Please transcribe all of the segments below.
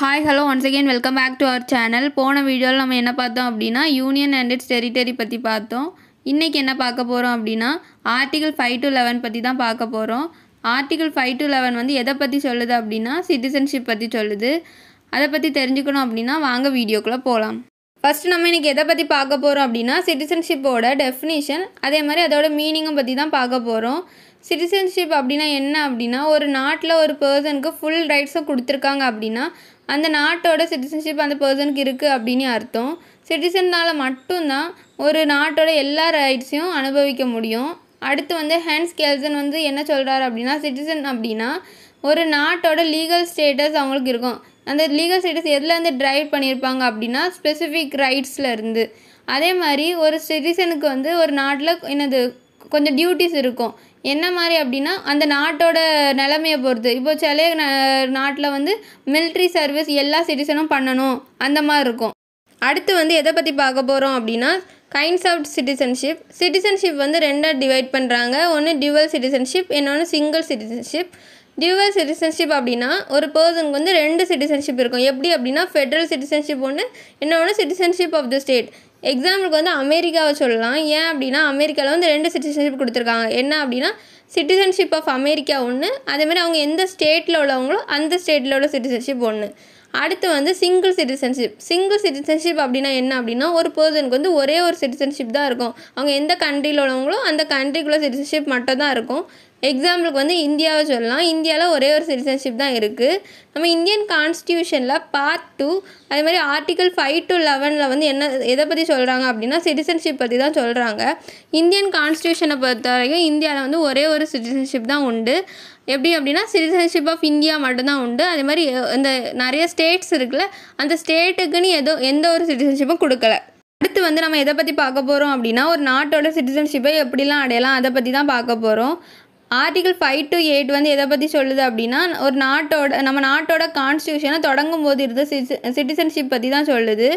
Hi hello once again welcome back to our channel போன வீடியோவில் நம்ம என்ன பார்த்தோம் அப்படின்னா யூனியன் அண்ட் இட்ஸ் டெரிட்டரி பற்றி பார்த்தோம். இன்றைக்கி என்ன பார்க்க போகிறோம் அப்படின்னா ஆர்டிகல் ஃபைவ் டு லெவன் பற்றி தான் பார்க்க போகிறோம் ஆர்டிகல் ஃபைவ் டு லெவன் வந்து எதை பற்றி சொல்லுது அப்படின்னா சிட்டிசன்ஷிப் பற்றி சொல்லுது. அதை பற்றி தெரிஞ்சுக்கணும் அப்படின்னா வாங்க வீடியோக்குள்ளே போகலாம் ஃபஸ்ட்டு நம்ம இன்றைக்கி எதை பற்றி பார்க்க போகிறோம் அப்படின்னா சிட்டிசன்ஷிப்போட டெஃபினிஷன் அதே மாதிரி அதோட மீனிங்கும் பற்றி தான் பார்க்க போகிறோம் சிட்டிசன்ஷிப் அப்படின்னா என்ன அப்படின்னா ஒரு நாட்டில் ஒரு பர்சனுக்கு ஃபுல் ரைட்ஸும் கொடுத்துருக்காங்க அப்படின்னா அந்த நாட்டோட சிட்டிசன்ஷிப் அந்த பர்சனுக்கு இருக்குது அப்படின்னு அர்த்தம். சிட்டிசன்னால் மட்டும்தான் ஒரு நாட்டோட எல்லா ரைட்ஸையும் அனுபவிக்க முடியும். அடுத்து வந்து ஹேண்ட்ஸ் கேல்சன் வந்து என்ன சொல்கிறாரு அப்படின்னா சிட்டிசன் அப்படின்னா ஒரு நாட்டோட லீகல் ஸ்டேட்டஸ் அவங்களுக்கு இருக்கும். அந்த லீகல் ஸ்டேட்டஸ் எதுலேருந்து ட்ரைவ் பண்ணியிருப்பாங்க அப்படின்னா ஸ்பெசிஃபிக் ரைட்ஸில் இருந்து. அதே மாதிரி ஒரு சிட்டிசனுக்கு வந்து ஒரு நாட்டில் என்னது கொஞ்சம் டியூட்டிஸ் இருக்கும். என்ன மாதிரி அப்படின்னா அந்த நாட்டோட நிலமையை பொறுத்து. இப்போ சில நாட்டில் வந்து மிலிட்ரி சர்வீஸ் எல்லா சிட்டிசனும் பண்ணணும். அந்த மாதிரி இருக்கும். அடுத்து வந்து எதை பற்றி பார்க்க போகிறோம் அப்படின்னா கைண்ட்ஸ் ஆஃப் சிட்டிசன்ஷிப் சிட்டிசன்ஷிப் வந்து ரெண்டாக டிவைட் பண்ணுறாங்க ஒன்று டியூவல் சிட்டிசன்ஷிப் இன்னொன்று சிங்கிள் சிட்டிசன்ஷிப் டியூவல் சிட்டிசன்ஷிப் அப்படின்னா ஒரு பர்சனுக்கு வந்து ரெண்டு சிட்டிசன்ஷிப் இருக்கும். எப்படி அப்படின்னா ஃபெட்ரல் சிட்டிசன்ஷிப் ஒன்று இன்னொன்று சிட்டிசன்ஷிப் ஆஃப் த ஸ்டேட் எக்ஸாம்பிளுக்கு வந்து அமெரிக்காவை சொல்லலாம். ஏன் அப்படின்னா அமெரிக்காவில் வந்து ரெண்டு சிட்டிசன்ஷிப் கொடுத்துருக்காங்க. என்ன அப்படின்னா சிட்டிசன்ஷிப் ஆஃப் அமெரிக்கா ஒன்று அதேமாதிரி அவங்க எந்த ஸ்டேட்டில் உள்ளவங்களோ அந்த ஸ்டேட்டில் உள்ள சிட்டிசன்ஷிப் ஒன்று அடுத்து வந்து சிங்கிள் சிட்டிசன்ஷிப் சிங்கிள் சிட்டிசன்ஷிப் அப்படின்னா என்ன அப்படின்னா ஒரு பர்சனுக்கு வந்து ஒரே ஒரு சிட்டிசன்ஷிப் தான் இருக்கும். அவங்க எந்த கண்ட்ரியில் உள்ளவங்களோ அந்த கண்ட்ரிக்குள்ளே சிட்டிசன்ஷிப் மட்டும் தான் இருக்கும். எக்ஸாம்பிளுக்கு வந்து இந்தியாவை சொல்லலாம். இந்தியாவில் ஒரே ஒரு சிட்டிசன்ஷிப் தான் இருக்குது நம்ம இந்தியன் கான்ஸ்டியூஷனில் பார்ட் டூ அதே மாதிரி ஆர்டிக்கல் ஃபைவ் டு லெவனில் வந்து என்ன எதை பற்றி சொல்கிறாங்க அப்படின்னா சிட்டிசன்ஷிப் பற்றி தான் சொல்கிறாங்க இந்தியன் கான்ஸ்டியூஷனை பொறுத்த வரைக்கும் இந்தியாவில் வந்து ஒரே ஒரு சிட்டிசன்ஷிப் தான் உண்டு. எப்படி அப்படின்னா சிட்டிசன்ஷிப் ஆஃப் இந்தியா மட்டும்தான் உண்டு. அதே மாதிரி இந்த நிறைய ஸ்டேட்ஸ் இருக்குல்ல அந்த ஸ்டேட்டுக்குன்னு ஏதோ எந்த ஒரு சிட்டிசன்ஷிப்பும் கொடுக்கல. அடுத்து வந்து நம்ம எதை பற்றி பார்க்க போகிறோம் அப்படின்னா ஒரு நாட்டோட சிட்டிசன்ஷிப்பை எப்படிலாம் அடையலாம் அதை பற்றி தான் பார்க்க போகிறோம் ஆர்டிகல் ஃபைவ் டு எயிட் வந்து எதை பற்றி சொல்லுது அப்படின்னா ஒரு நாட்டோட நம்ம நாட்டோட கான்ஸ்டியூஷனை தொடங்கும் போது இருந்த சிட்டிசன்ஷிப் பற்றி தான் சொல்லுது.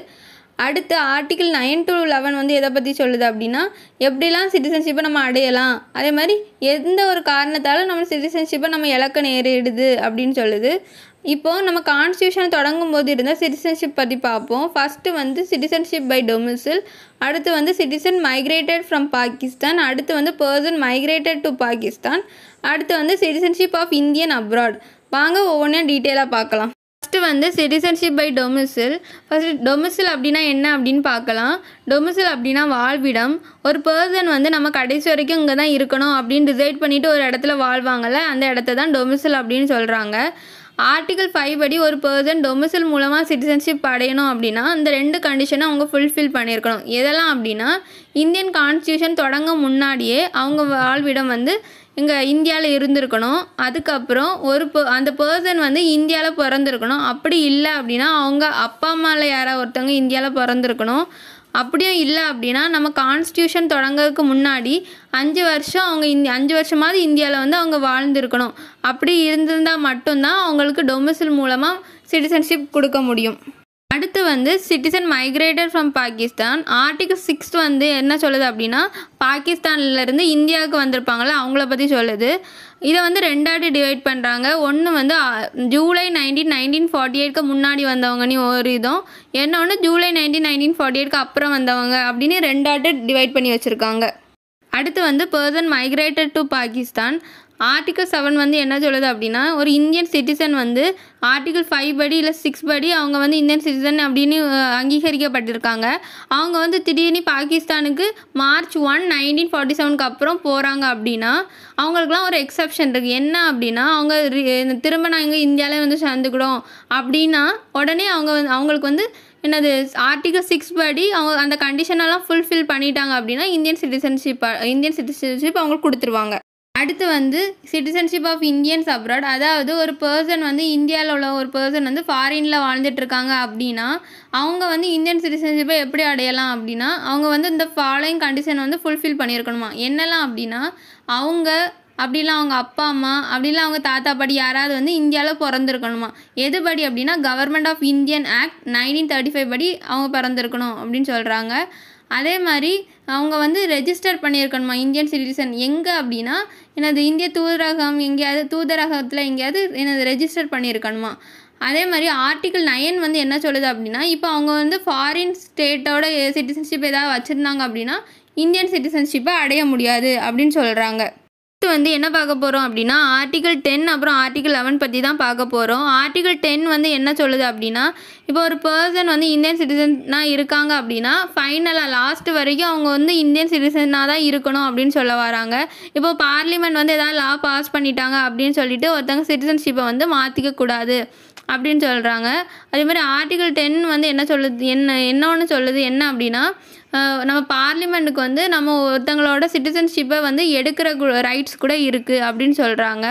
அடுத்து ஆர்டிகிள் நைன் டு லெவன் வந்து எதை பற்றி சொல்லுது அப்படின்னா எப்படிலாம் சிட்டிசன்ஷிப்பை நம்ம அடையலாம்? அதே மாதிரி எந்த ஒரு காரணத்தாலும் நம்ம சிட்டிசன்ஷிப்பை நம்ம இழக்க நேரிடுது அப்படின்னு சொல்லுது. இப்போது நம்ம கான்ஸ்டியூஷன் தொடங்கும் போது இருந்தால் சிட்டிசன்ஷிப் பற்றி பார்ப்போம். ஃபஸ்ட்டு வந்து சிட்டிசன்ஷிப் பை டொமிசில் அடுத்து வந்து சிட்டிசன் மைக்ரேட்டட் ஃப்ரம் பாகிஸ்தான் அடுத்து வந்து பர்சன் மைக்ரேட்டட் டு பாகிஸ்தான் அடுத்து வந்து சிட்டிசன்ஷிப் ஆஃப் இந்தியன் அப்ராட் வாங்க ஒவ்வொன்றும் டீட்டெயிலாக பார்க்கலாம். ஃபஸ்ட்டு வந்து citizenship by domicile first domicile அப்படின்னா என்ன அப்படின்னு பார்க்கலாம். டொமிசில் அப்படின்னா வாழ்விடம். ஒரு பர்சன் வந்து நம்ம கடைசி வரைக்கும் இங்கே தான் இருக்கணும் அப்படின்னு டிசைட் பண்ணிவிட்டு ஒரு இடத்துல வாழ்வாங்கள்ல அந்த இடத்த தான் டொமிசில் அப்படின்னு சொல்கிறாங்க ஆர்டிகல் ஃபைவ் படி ஒரு பர்சன் டொமிசில் மூலமாக சிட்டிசன்ஷிப் அடையணும் அப்படின்னா அந்த ரெண்டு கண்டிஷனை அவங்க ஃபுல்ஃபில் பண்ணியிருக்கணும். எதெல்லாம் அப்படின்னா இந்தியன் கான்ஸ்டியூஷன் தொடங்க முன்னாடியே அவங்க வாழ்விடம் வந்து இங்கே இந்தியாவில் இருந்திருக்கணும். அதுக்கப்புறம் ஒரு அந்த பர்சன் வந்து இந்தியாவில் பிறந்திருக்கணும். அப்படி இல்லை அப்படின்னா அவங்க அப்பா அம்மாவில் யாராவது ஒருத்தவங்க இந்தியாவில் பிறந்திருக்கணும். அப்படியும் இல்லை அப்படின்னா நம்ம கான்ஸ்டியூஷன் தொடங்கிறதுக்கு முன்னாடி அஞ்சு வருஷம் அவங்க இந்த அஞ்சு வருஷமாவது இந்தியாவில் வந்து அவங்க வாழ்ந்துருக்கணும். அப்படி இருந்திருந்தால் மட்டும்தான் அவங்களுக்கு டொமிசில் மூலமாக சிட்டிசன்ஷிப் கொடுக்க முடியும். அடுத்து வந்து citizen migrated from Pakistan article six வந்து என்ன சொல்லுது அப்படின்னா பாகிஸ்தான்லேருந்து இந்தியாவுக்கு வந்திருப்பாங்களே அவங்கள பற்றி சொல்லுது. இதை வந்து ரெண்டாட்டு டிவைட் பண்ணுறாங்க ஒன்று வந்து ஜூலை நைன்டீன் நைன்டீன் ஃபார்ட்டி எயிட்க்கு முன்னாடி வந்தவங்கன்னு ஒரு இதும் ஒன்று ஜூலை நைன்டீன் நைன்டீன் ஃபார்ட்டி எயிட்க்கு அப்புறம் வந்தவங்க அப்படின்னு ரெண்டாட்டு டிவைட் பண்ணி வச்சுருக்காங்க. அடுத்து வந்து person migrated to Pakistan article seven வந்து என்ன சொல்லுது அப்படின்னா ஒரு இந்தியன் சிட்டிசன் வந்து ஆர்டிகல் ஃபைவ் படி இல்லை சிக்ஸ் படி அவங்க வந்து இந்தியன் சிட்டிசன் அப்படின்னு அங்கீகரிக்கப்பட்டிருக்காங்க. அவங்க வந்து திடீர்னு பாகிஸ்தானுக்கு மார்ச் ஒன் நைன்டீன் ஃபார்ட்டி செவனுக்கு அப்புறம் போகிறாங்க அப்படின்னா அவங்களுக்குலாம் ஒரு எக்ஸப்ஷன் இருக்குது என்ன அப்படின்னா அவங்க திரும்ப நாங்கள் இந்தியாவிலே வந்து சேர்ந்துக்கிடும் அப்படின்னா உடனே அவங்க வந்து அவங்களுக்கு வந்து என்னது ஆர்டிகல் சிக்ஸ் படி அவங்க அந்த கண்டிஷனெல்லாம் ஃபுல்ஃபில் பண்ணிட்டாங்க அப்படின்னா இந்தியன் சிட்டிசன்ஷிப் இந்தியன் சிட்டிசன்ஷிப் அவங்களுக்கு கொடுத்துருவாங்க. அடுத்து வந்து சிட்டிசன்ஷிப் ஆஃப் இந்தியன்ஸ் அப்ராட் அதாவது ஒரு பர்சன் வந்து இந்தியாவில் உள்ள ஒரு பர்சன் வந்து ஃபாரினில் வாழ்ந்துட்டுருக்காங்க அப்படின்னா அவங்க வந்து இந்தியன் சிட்டிசன்ஷிப்பை எப்படி அடையலாம் அப்படின்னா அவங்க வந்து இந்த ஃபாலோயிங் கண்டிஷன் வந்து ஃபுல்ஃபில் பண்ணியிருக்கணுமா? என்னெல்லாம் அப்படின்னா அவங்க அப்படிலாம் அவங்க அப்பா அம்மா அப்படிலாம் அவங்க தாத்தா பாட்டி யாராவது வந்து இந்தியாவில் பிறந்திருக்கணுமா? எது படி அப்படின்னா government of Indian act nineteen thirty five படி அவங்க பிறந்திருக்கணும் அப்படின்னு சொல்கிறாங்க அதே மாதிரி அவங்க வந்து ரெஜிஸ்டர் பண்ணியிருக்கணுமா இந்தியன் சிட்டிசன் எங்கே அப்படின்னா எனது இந்திய தூதரகம் எங்கேயாவது தூதரகத்தில் எங்கேயாவது எனது ரெஜிஸ்டர் பண்ணியிருக்கணுமா? அதே மாதிரி ஆர்டிகல் நைன் வந்து என்ன சொல்லுது அப்படின்னா இப்போ அவங்க வந்து ஃபாரின் ஸ்டேட்டோட சிட்டிசன்ஷிப் ஏதாவது வச்சுருந்தாங்க அப்படின்னா இந்தியன் சிட்டிசன்ஷிப்பை அடைய முடியாது அப்படின்னு சொல்கிறாங்க அடுத்து வந்து என்ன பார்க்க போகிறோம் அப்படின்னா ஆர்டிகல் டென் அப்புறம் ஆர்டிகல் லெவன் பற்றி தான் பார்க்க போகிறோம் ஆர்டிகல் டென் வந்து என்ன சொல்லுது அப்படின்னா இப்போ ஒரு பர்சன் வந்து இந்தியன் சிட்டிசனாக இருக்காங்க அப்படின்னா ஃபைனலாக லாஸ்ட் வரைக்கும் அவங்க வந்து இந்தியன் சிட்டிசனாக தான் இருக்கணும் அப்படின்னு சொல்ல வராங்க. இப்போ பார்லிமெண்ட் வந்து எதாவது லா பாஸ் பண்ணிட்டாங்க அப்படின்னு சொல்லிட்டு ஒருத்தவங்க சிட்டிசன்ஷிப்பை வந்து மாற்றிக்க கூடாது. அப்படின்னு சொல்கிறாங்க அதே மாதிரி ஆர்டிகல் டென் வந்து என்ன சொல்லுது என்ன என்ன ஒன்று சொல்லுது என்ன அப்படின்னா நம்ம பார்லிமெண்ட்டுக்கு வந்து நம்ம ஒருத்தங்களோட சிட்டிசன்ஷிப்பை வந்து எடுக்கிற ரைட்ஸ் கூட இருக்குது அப்படின்னு சொல்கிறாங்க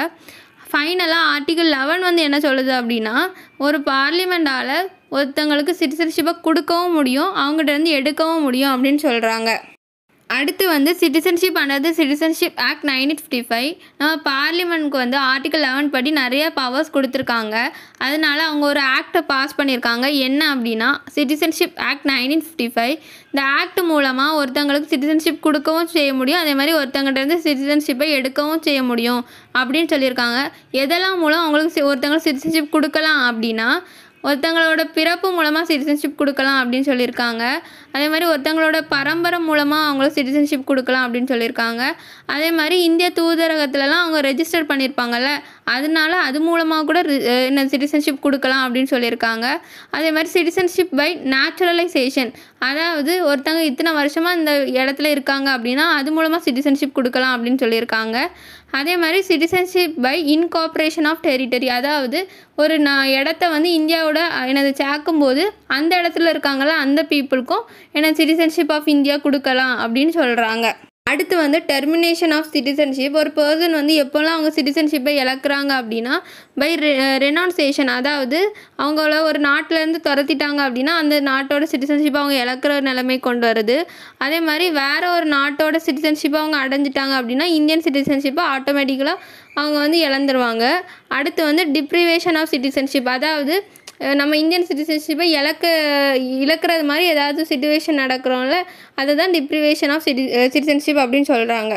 ஃபைனலாக ஆர்டிகல் லெவன் வந்து என்ன சொல்லுது அப்படின்னா ஒரு பார்லிமெண்டால் ஒருத்தங்களுக்கு சிட்டிசன்ஷிப்பை கொடுக்கவும் முடியும் அவங்ககிட்ட இருந்து எடுக்கவும் முடியும் அப்படின்னு சொல்கிறாங்க அடுத்து வந்து citizenship under citizenship act nineteen fifty five நம்ம பார்லிமெண்ட்க்கு வந்து ஆர்டிகல் லெவன் படி நிறைய பவர்ஸ் கொடுத்துருக்காங்க. அதனால அவங்க ஒரு ஆக்டை பாஸ் பண்ணியிருக்காங்க. என்ன அப்படின்னா citizenship act nineteen fifty five இந்த ஆக்ட் மூலமாக ஒருத்தங்களுக்கு சிட்டிசன்ஷிப் கொடுக்கவும் செய்ய முடியும். அதே மாதிரி ஒருத்தங்கிட்ட இருந்து சிட்டிசன்ஷிப்பை எடுக்கவும் செய்ய முடியும் அப்படின்னு சொல்லியிருக்காங்க. எதெல்லாம் மூலம் அவங்களுக்கு ஒருத்தங்களுக்கு சிட்டிசன்ஷிப் கொடுக்கலாம் அப்படின்னா ஒருத்தங்களோட பிறப்பு மூலமாக சிட்டிசன்ஷிப் கொடுக்கலாம் அப்படின்னு சொல்லியிருக்காங்க. அதே மாதிரி ஒருத்தங்களோட பரம்பரை மூலமாக அவங்களும் சிட்டிசன்ஷிப் கொடுக்கலாம் அப்படின்னு சொல்லியிருக்காங்க. அதே மாதிரி இந்திய தூதரகத்துலலாம் அவங்க ரெஜிஸ்டர் பண்ணியிருப்பாங்கல்ல அதனால அது மூலமாக கூட என்ன சிட்டிசன்ஷிப் கொடுக்கலாம் அப்படின்னு சொல்லியிருக்காங்க. அதே மாதிரி சிட்டிசன்ஷிப் பை நேச்சுரலைசேஷன் அதாவது ஒருத்தங்க இத்தனை வருஷமாக இந்த இடத்துல இருக்காங்க அப்படின்னா அது மூலமாக சிட்டிசன்ஷிப் கொடுக்கலாம் அப்படின்னு சொல்லியிருக்காங்க. அதே மாதிரி citizenship by incorporation of territory அதாவது ஒரு நான் இடத்த வந்து இந்தியாவோட எனது சேர்க்கும்போது அந்த இடத்துல இருக்காங்களா அந்த பீப்புளுக்கும் என்ன சிட்டிசன்ஷிப் ஆஃப் இந்தியா கொடுக்கலாம் அப்படின்னு சொல்கிறாங்க அடுத்து வந்து டெர்மினேஷன் ஆஃப் சிட்டிசன்ஷிப் ஒரு பர்சன் வந்து எப்போல்லாம் அவங்க சிட்டிசன்ஷிப்பை இழக்கிறாங்க அப்படின்னா பை ரெனான்சேஷன் அதாவது அவங்கள ஒரு நாட்டிலேருந்து துரத்திட்டாங்க அப்படின்னா அந்த நாட்டோட சிட்டிசன்ஷிப்பை அவங்க இழக்கிற நிலைமை கொண்டு வருது. அதே மாதிரி வேறு ஒரு நாட்டோட சிட்டிசன்ஷிப்பை அவங்க அடைஞ்சிட்டாங்க அப்படின்னா இந்தியன் சிட்டிசன்ஷிப்பை ஆட்டோமேட்டிக்கலாக அவங்க வந்து இழந்துருவாங்க. அடுத்து வந்து டிப்ரிவேஷன் ஆஃப் சிட்டிசன்ஷிப் அதாவது நம்ம இந்தியன் சிட்டிசன்ஷிப்பை இழக்க இழக்கிறது மாதிரி ஏதாவது சுச்சுவேஷன் நடக்கிறோம்ல அதை தான் டிப்ரிவேஷன் ஆஃப் சிட்டி சிட்டிசன்ஷிப் அப்படின்னு சொல்கிறாங்க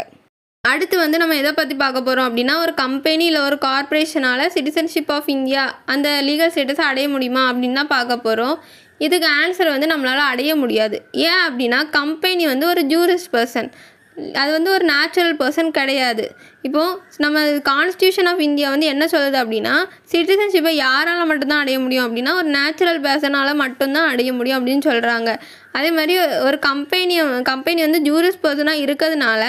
அடுத்து வந்து நம்ம எதை பற்றி பார்க்க போகிறோம் அப்படின்னா ஒரு கம்பெனி இல்லை ஒரு கார்ப்பரேஷனால் சிட்டிசன்ஷிப் ஆஃப் இந்தியா அந்த லீகல் ஸ்டேட்டஸை அடைய முடியுமா அப்படின்னு தான் பார்க்க போகிறோம் இதுக்கு ஆன்சர் வந்து நம்மளால் அடைய முடியாது. ஏன் அப்படின்னா கம்பெனி வந்து ஒரு ஜூரிஸ்ட் பர்சன் அது வந்து ஒரு நேச்சுரல் பர்சன் கிடையாது. இப்போது நம்ம கான்ஸ்டியூஷன் ஆஃப் இந்தியா வந்து என்ன சொல்லுது அப்படின்னா சிட்டிசன்ஷிப்பை யாரால் மட்டும்தான் அடைய முடியும் அப்படின்னா ஒரு நேச்சுரல் பர்சனால் மட்டும்தான் அடைய முடியும் அப்படின்னு சொல்கிறாங்க அதே மாதிரி ஒரு கம்பெனி கம்பெனி வந்து ஜூரிஸ் பர்சனாக இருக்கிறதுனால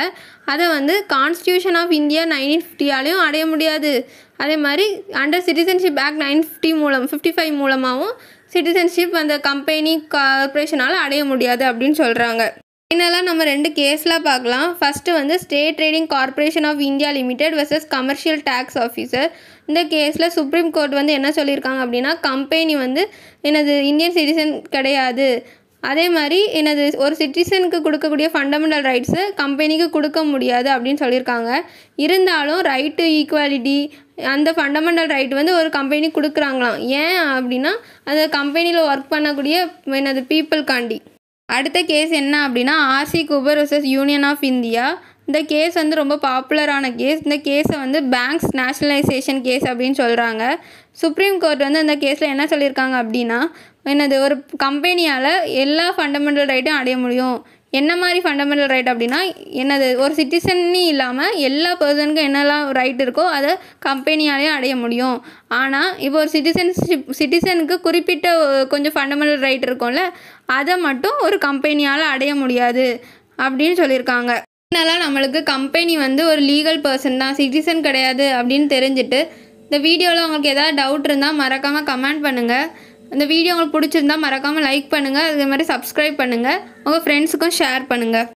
அதை வந்து கான்ஸ்டியூஷன் ஆஃப் இந்தியா நைன்டீன் ஃபிஃப்டியாலையும் அடைய முடியாது. அதே மாதிரி under citizenship act nine fifty மூலம் ஃபிஃப்டி ஃபைவ் மூலமாகவும் சிட்டிசன்ஷிப் அந்த கம்பெனி கார்பரேஷனால் அடைய முடியாது அப்படின்னு சொல்கிறாங்க ஃபைனலாக நம்ம ரெண்டு கேஸ்லாம் பார்க்கலாம். ஃபஸ்ட்டு வந்து state trading corporation of India limited versus commercial tax officer இந்த கேஸில் சுப்ரீம் கோர்ட் வந்து என்ன சொல்லியிருக்காங்க அப்படின்னா கம்பெனி வந்து எனது இந்தியன் சிட்டிசன் கிடையாது. அதே மாதிரி எனது ஒரு சிட்டிசனுக்கு கொடுக்கக்கூடிய ஃபண்டமெண்டல் ரைட்ஸு கம்பெனிக்கு கொடுக்க முடியாது அப்படின்னு சொல்லியிருக்காங்க. இருந்தாலும் ரைட் டு ஈக்குவாலிட்டி அந்த ஃபண்டமெண்டல் ரைட் வந்து ஒரு கம்பெனி கொடுக்குறாங்களாம். ஏன் அப்படின்னா அந்த கம்பெனியில் ஒர்க் பண்ணக்கூடிய எனது பீப்புள்காண்டி அடுத்த கேஸ் என்ன அப்படின்னா RC Cooper versus union of India இந்த கேஸ் வந்து ரொம்ப பாப்புலரான கேஸ் இந்த கேஸை வந்து பேங்க்ஸ் நேஷ்னலைசேஷன் கேஸ் அப்படின்னு சொல்கிறாங்க சுப்ரீம் கோர்ட் வந்து அந்த கேஸில் என்ன சொல்லியிருக்காங்க அப்படின்னா என்னது ஒரு கம்பெனியால் எல்லா ஃபண்டமெண்டல் ரைட்டும் அடைய முடியும். என்ன மாதிரி ஃபண்டமெண்டல் ரைட் அப்படின்னா என்னது ஒரு சிட்டிசன்னு இல்லாமல் எல்லா பர்சனுக்கும் என்னெல்லாம் ரைட் இருக்கோ அதை கம்பெனியாலேயே அடைய முடியும். ஆனால் இப்போ ஒரு சிட்டிசன்ஷிப் சிட்டிசனுக்கு குறிப்பிட்ட கொஞ்சம் ஃபண்டமெண்டல் ரைட் இருக்கும்ல அதை மட்டும் ஒரு கம்பெனியால் அடைய முடியாது அப்படின்னு சொல்லியிருக்காங்க. இதனால் நம்மளுக்கு கம்பெனி வந்து ஒரு லீகல் பர்சன் தான் சிட்டிசன் கிடையாது அப்படின்னு தெரிஞ்சுட்டு இந்த வீடியோவில் உங்களுக்கு ஏதாவது டவுட் இருந்தால் மறக்காமல் கமெண்ட் பண்ணுங்கள் இந்த வீடியோ உங்களுக்கு பிடிச்சிருந்தா மறக்காமல் லைக் பண்ணுங்கள் அதே மாதிரி சப்ஸ்கிரைப் பண்ணுங்கள் உங்கள் ஃப்ரெண்ட்ஸுக்கும் ஷேர் பண்ணுங்கள்